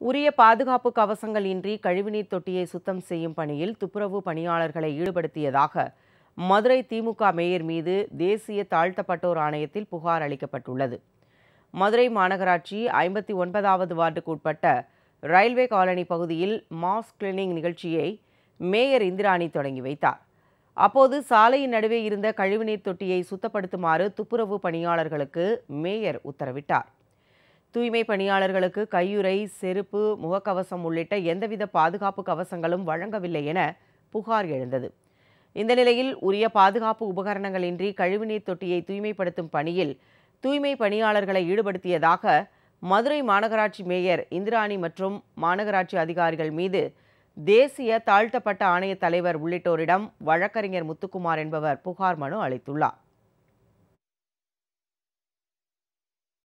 உரிய பாதுகாப்பு கவசங்கள் இன்றி கழிவுநீர் தொட்டியை சுத்தம் செய்யும் பணியில் துப்புரவு பணியாளர்களை ஈடுபடுத்தியதாக மதுரை திமுக மேயர் மீது தேசிய தாழ்த்தப்பட்டோர் ஆணையத்தில் புகார் அளிக்கப்பட்டுள்ளது. மதுரை மாநகராட்சி ஐம்பத்தி ஒன்பதாவது வார்டுக்கு உட்பட்ட ரயில்வே காலனி பகுதியில் மாஸ் கிளீனிங் நிகழ்ச்சியை மேயர் இந்திராணி தொடங்கி வைத்தார். அப்போது சாலையின் நடுவே இருந்த கழிவுநீர் தொட்டியை சுத்தப்படுத்துமாறு துப்புரவு பணியாளர்களுக்கு மேயர் உத்தரவிட்டார். தூய்மை பணியாளர்களுக்கு கையுறை செருப்பு முகக்கவசம் உள்ளிட்ட எந்தவித பாதுகாப்பு கவசங்களும் வழங்கவில்லை என புகார் எழுந்தது. இந்த நிலையில் உரிய பாதுகாப்பு உபகரணங்களின்றி கழிவுநீர் தொட்டியை தூய்மைப்படுத்தும் பணியில் தூய்மை பணியாளர்களை ஈடுபடுத்தியதாக மதுரை மாநகராட்சி மேயர் இந்திராணி மற்றும் மாநகராட்சி அதிகாரிகள் மீது தேசிய தாழ்த்தப்பட்ட ஆணைய தலைவர் உள்ளிட்டோரிடம் வழக்கறிஞர் முத்துக்குமார் என்பவர் புகார் மனு அளித்துள்ளார்.